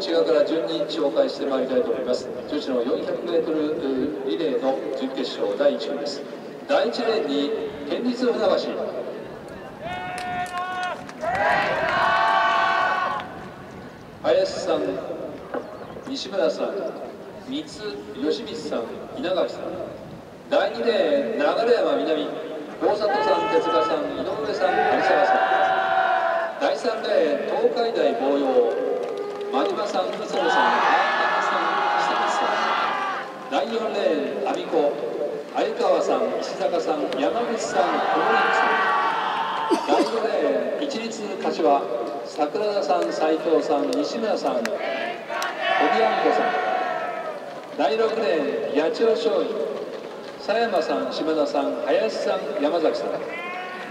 内側から順に紹介してまいりたいと思います。女子の 400m リレーの準決勝第1組です。第1レーンに県立船橋。林さん西村さん三吉光さん稲垣さん。第2レーン流山南。大里さん手塚さん井上さん有沢さん第3レーン東海大紅葉真島さん磯野さん川さん久光さん第4レーン阿美子相川さん石坂さん山口さん小森さん第5レーン一律柏桜田さん斉藤さん西村さん堀安子さん第6レーン八千代松陰佐山さん島田さん林さん山崎さん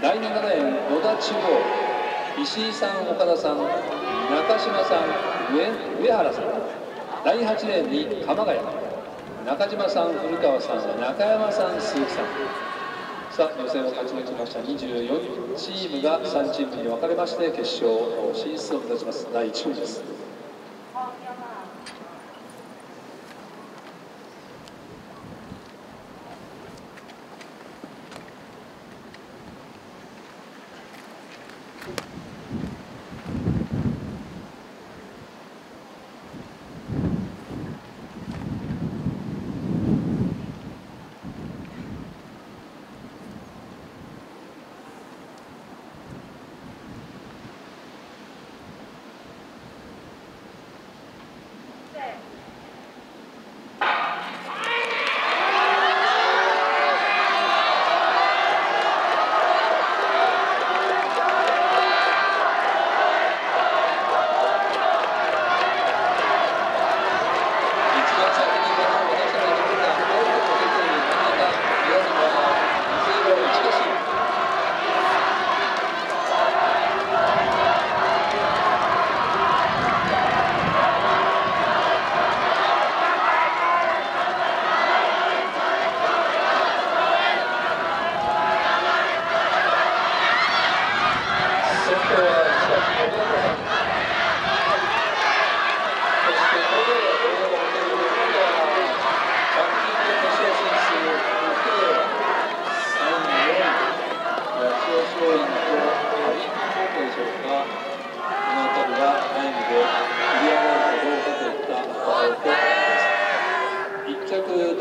第7レーン野田中央石井さん岡田さん。中島さん上上原さん。第8レーンに鎌ヶ谷。中島さん古川さん中山さん鈴木さん。さあ予選を勝ち抜きました。24チームが3チームに分かれまして決勝進出を目指します。第1組です。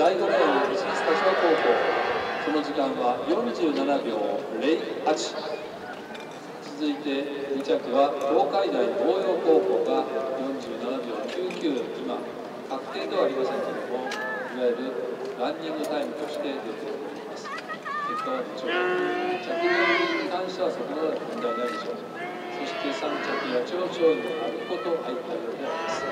第5レーン西柏高校その時間は47秒08続いて2着は東海大東洋高校が47秒99今確定ではありませんけれどもいわゆるランニングタイムとして出ております結果は後ほど着順に関してはそこまで問題ないでしょうそして3着八千代松陰あること入ったようであります。